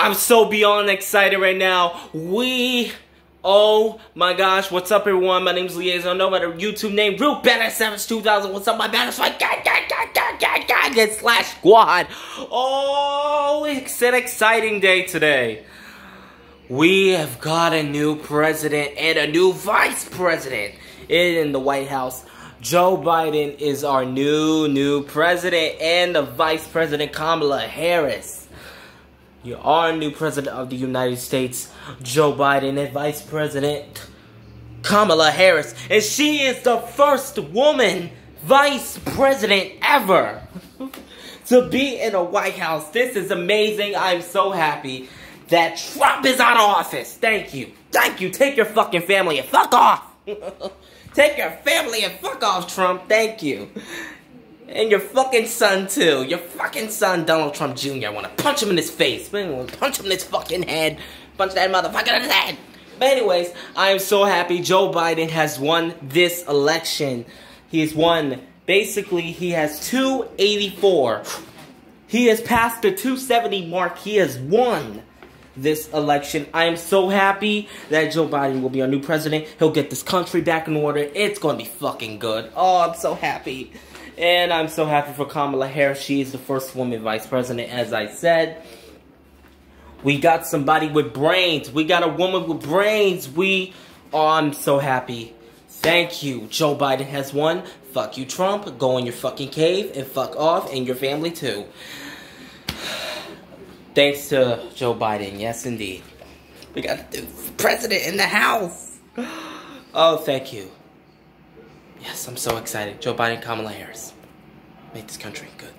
I'm so beyond excited right now. We, oh my gosh, what's up everyone? My name's Liaison, no matter YouTube name, Real Badass Savage 2000. What's up my badass like gang, gang, gang, gang, gang, gang, gang, slash squad. Oh, it's an exciting day today. We have got a new president and a new vice president in the White House. Joe Biden is our new, new president and the vice president Kamala Harris. You are new president of the United States, Joe Biden, and vice president Kamala Harris. And she is the first woman vice president ever to be in a White House. This is amazing. I'm so happy that Trump is out of office. Thank you. Thank you. Take your fucking family and fuck off. Take your family and fuck off, Trump. Thank you. And your fucking son, too. Your fucking son, Donald Trump Jr. I want to punch him in his face. Punch him in his fucking head. Punch that motherfucker in his head. But anyways, I am so happy Joe Biden has won this election. He's won, basically, he has 284. He has passed the 270 mark. He has won this election. I am so happy that Joe Biden will be our new president. He'll get this country back in order. It's to be fucking good. Oh, I'm so happy. And I'm so happy for Kamala Harris. She is the first woman vice president, as I said. We got somebody with brains. We got a woman with brains. We, oh, I'm so happy. Thank you. Joe Biden has won. Fuck you, Trump. Go in your fucking cave and fuck off, and your family too. Thanks to Joe Biden, yes indeed. We got the president in the house. Oh, thank you. Yes, I'm so excited. Joe Biden, Kamala Harris. Make this country good.